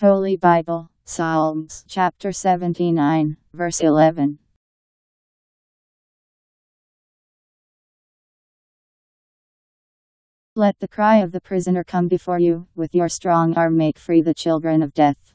Holy Bible, Psalms chapter 79, verse 11. Let the cry of the prisoner come before you, with your strong arm make free the children of death.